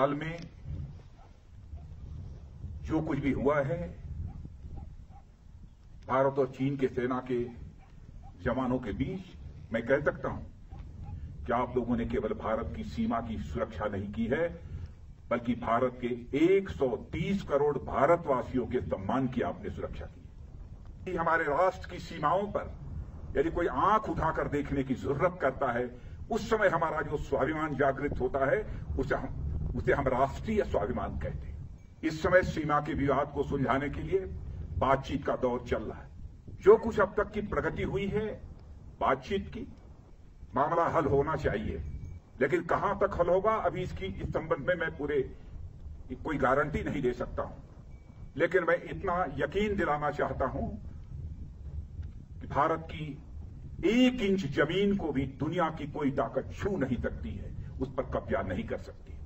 साल में जो कुछ भी हुआ है, भारत और चीन के सेना के जवानों के बीच मैं कह सकता हूँ कि आप लोगों ने केवल भारत की सीमा की सुरक्षा नहीं की है, बल्कि भारत के 130 करोड़ भारतवासियों के सम्मान की आपने सुरक्षा की हमारे राष्ट्र की सीमाओं पर यदि कोई आँख उठाकर देखने की ज़रूरत करता है, उस समय हमारा जो स्वाभिमान जागृत होता है, उसे हम उसे हम राष्ट्रीय स्वाभिमान कहते हैं। इस समय सीमा के विवाद को सुलझाने के लिए बातचीत का दौर चल रहा है। जो कुछ अब तक की प्रगति हुई है, बातचीत की मामला हल होना चाहिए। लेकिन कहाँ तक हल होगा, अभी इसकी, इस संबंध में मैं पूरे, कोई गारंटी नहीं दे सकता हूँ। लेकिन मैं इतना यकीन दिलाना चाहता हूँ कि भारत की एक इंच ज़मीन को भी दुनिया की कोई ताकत छू नहीं सकती है। उस पर कब्जा नहीं कर सकती।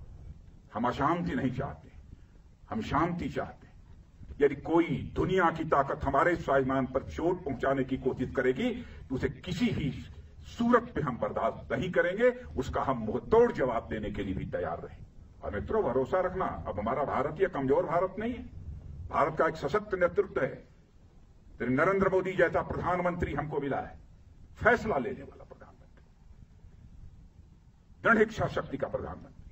हम अशांति नहीं चाहते। हम शांति चाहते यदि कोई दुनिया की ताकत हमारे स्वाभिमान पर चोट पहुँचाने की कोशिश करेगी तो उसे किसी ही सूरत पे हम बर्दाश्त नहीं करेंगे। उसका हम मुंहतोड़ जवाब देने के लिए भी तैयार रहे। और मित्रों, भरोसा रखना, अब हमारा भारत यह कमज़ोर भारत नहीं है। भारत का एक सशक्त नेतृत्व है। नरेंद्र मोदी जैसा प्रधानमंत्री हमको मिला है। फैसला लेने वाला प्रधानमंत्री। दृढ़ इच्छा शक्ति का प्रधानमंत्री।